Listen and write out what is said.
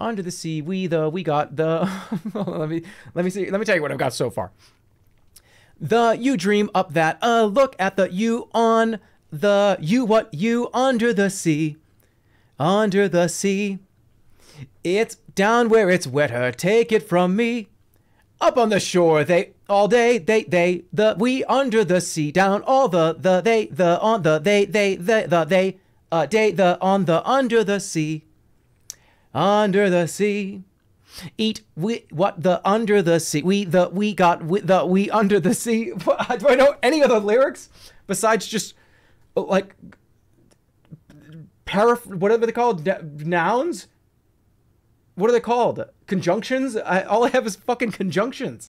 under the sea. We the we got the. let me let me see. Let me tell you what I've got so far. The you dream up that. Uh, look at the you on the you what you under the sea, under the sea. It's down where it's wetter. Take it from me. Up on the shore, they all day, they they the we under the sea, down all the the they the on the they they the the they uh day the on the under the sea, under the sea. Eat we what the under the sea we the we got we, the we under the sea. Do I know any other lyrics besides just uh, like paraph whatever they called nouns? What are they called? Conjunctions? I, all I have is fucking conjunctions.